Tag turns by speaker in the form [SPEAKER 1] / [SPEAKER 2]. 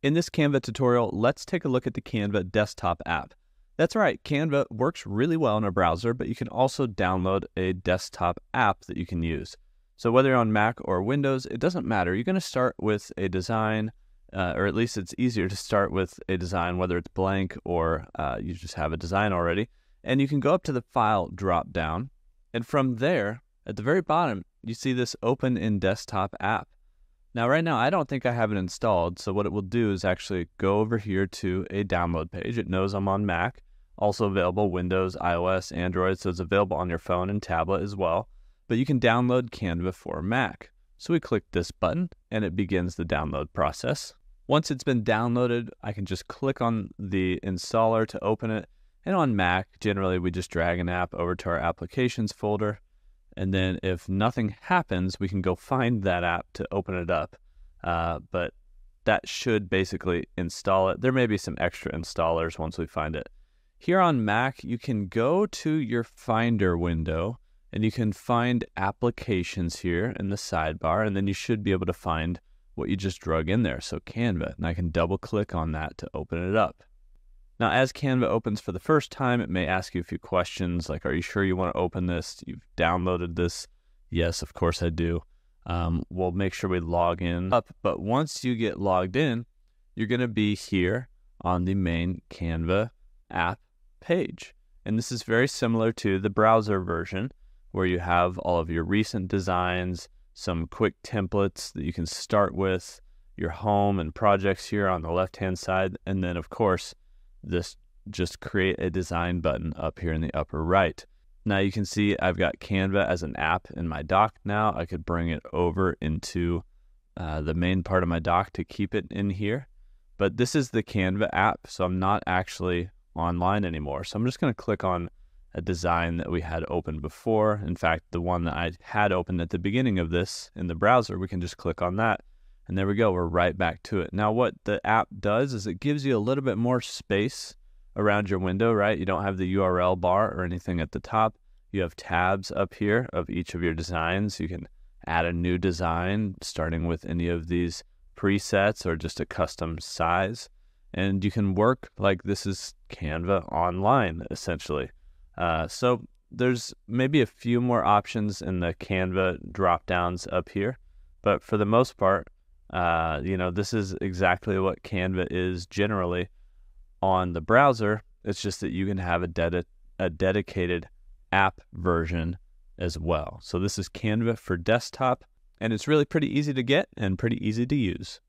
[SPEAKER 1] In this Canva tutorial, let's take a look at the Canva desktop app. That's right, Canva works really well in a browser, but you can also download a desktop app that you can use. So whether you're on Mac or Windows, it doesn't matter. You're going to start with a design, uh, or at least it's easier to start with a design, whether it's blank or uh, you just have a design already. And you can go up to the File drop down, and from there, at the very bottom, you see this Open in Desktop app. Now, right now, I don't think I have it installed. So what it will do is actually go over here to a download page. It knows I'm on Mac, also available Windows, iOS, Android. So it's available on your phone and tablet as well. But you can download Canva for Mac. So we click this button and it begins the download process. Once it's been downloaded, I can just click on the installer to open it. And on Mac, generally we just drag an app over to our applications folder and then if nothing happens, we can go find that app to open it up. Uh, but that should basically install it. There may be some extra installers once we find it. Here on Mac, you can go to your Finder window and you can find applications here in the sidebar, and then you should be able to find what you just drug in there. So Canva, and I can double click on that to open it up. Now, as Canva opens for the first time, it may ask you a few questions like, Are you sure you want to open this? You've downloaded this? Yes, of course I do. Um, we'll make sure we log in up. But once you get logged in, you're going to be here on the main Canva app page. And this is very similar to the browser version where you have all of your recent designs, some quick templates that you can start with, your home and projects here on the left hand side. And then, of course, this just create a design button up here in the upper right. Now you can see I've got Canva as an app in my dock now. I could bring it over into uh, the main part of my dock to keep it in here. But this is the Canva app, so I'm not actually online anymore. So I'm just going to click on a design that we had open before. In fact, the one that I had opened at the beginning of this in the browser, we can just click on that and there we go, we're right back to it. Now, what the app does is it gives you a little bit more space around your window, right? You don't have the URL bar or anything at the top. You have tabs up here of each of your designs. You can add a new design starting with any of these presets or just a custom size. And you can work like this is Canva online, essentially. Uh, so there's maybe a few more options in the Canva drop downs up here. But for the most part, uh, you know, this is exactly what Canva is generally on the browser. It's just that you can have a, ded- a dedicated app version as well. So this is Canva for desktop, and it's really pretty easy to get and pretty easy to use.